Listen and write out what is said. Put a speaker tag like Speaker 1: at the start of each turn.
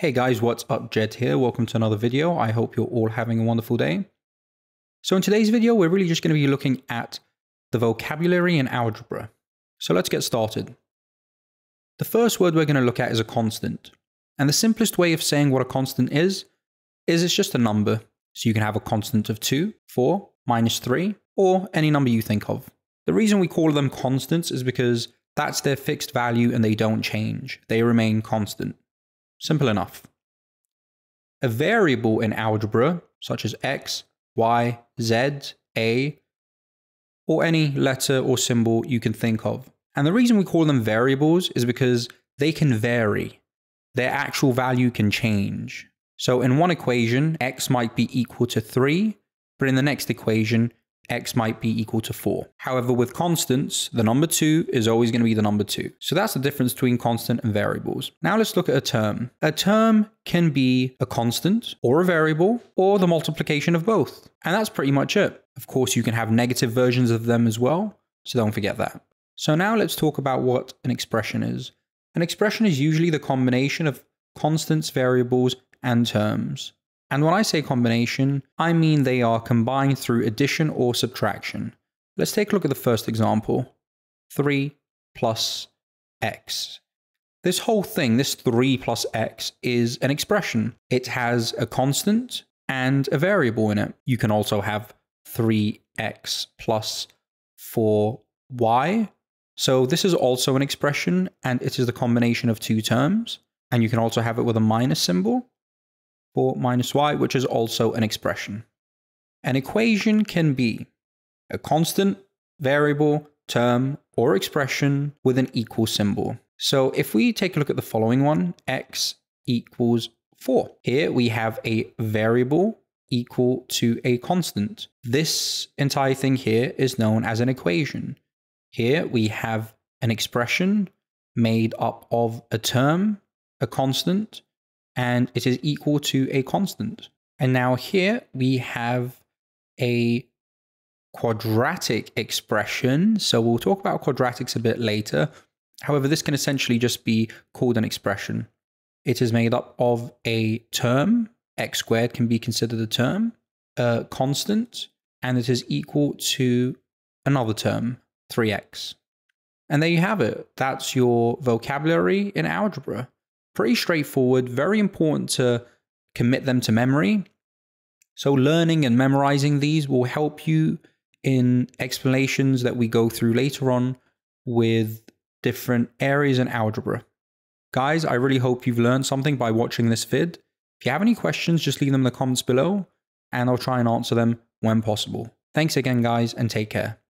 Speaker 1: Hey guys, what's up? Jed here. Welcome to another video. I hope you're all having a wonderful day. So in today's video, we're really just going to be looking at the vocabulary in algebra. So let's get started. The first word we're going to look at is a constant. And the simplest way of saying what a constant is, is it's just a number. So you can have a constant of 2, 4, minus 3, or any number you think of. The reason we call them constants is because that's their fixed value and they don't change. They remain constant. Simple enough. A variable in algebra, such as x, y, z, a, or any letter or symbol you can think of. And the reason we call them variables is because they can vary. Their actual value can change. So in one equation, x might be equal to 3, but in the next equation, x might be equal to 4. However, with constants, the number 2 is always going to be the number 2. So that's the difference between constant and variables. Now let's look at a term. A term can be a constant or a variable or the multiplication of both. And that's pretty much it. Of course, you can have negative versions of them as well, so don't forget that. So now let's talk about what an expression is. An expression is usually the combination of constants, variables, and terms. And when I say combination, I mean they are combined through addition or subtraction. Let's take a look at the first example. 3 plus x. This whole thing, this 3 plus x, is an expression. It has a constant and a variable in it. You can also have 3x plus 4y. So this is also an expression, and it is the combination of two terms. And you can also have it with a minus symbol for minus y, which is also an expression. An equation can be a constant, variable, term, or expression with an equal symbol. So if we take a look at the following one, x equals 4. Here we have a variable equal to a constant. This entire thing here is known as an equation. Here we have an expression made up of a term, a constant, and it is equal to a constant. And now here we have a quadratic expression. So we'll talk about quadratics a bit later. However, this can essentially just be called an expression. It is made up of a term, x squared can be considered a term, a constant, and it is equal to another term, 3x. And there you have it. That's your vocabulary in algebra pretty straightforward, very important to commit them to memory. So learning and memorizing these will help you in explanations that we go through later on with different areas in algebra. Guys, I really hope you've learned something by watching this vid. If you have any questions, just leave them in the comments below and I'll try and answer them when possible. Thanks again, guys, and take care.